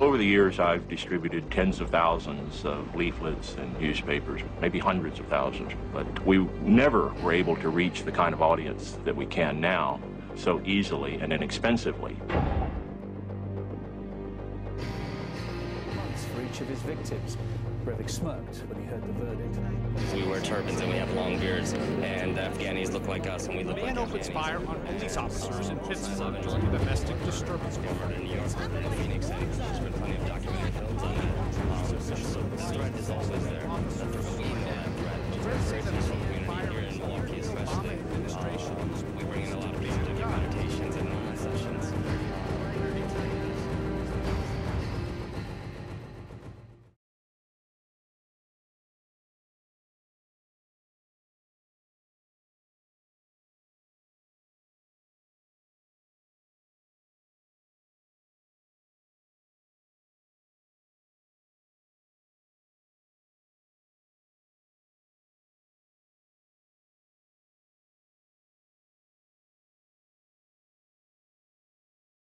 Over the years, I've distributed tens of thousands of leaflets and newspapers, maybe hundreds of thousands, but we never were able to reach the kind of audience that we can now so easily and inexpensively. months for each of his victims. Breivik smirked when he heard the verdict. We wear turbans and we have long beards, and Afghanis look like us, and we look Man like opens Afghanis. fire on police officers in Pittsburgh during a domestic disturbance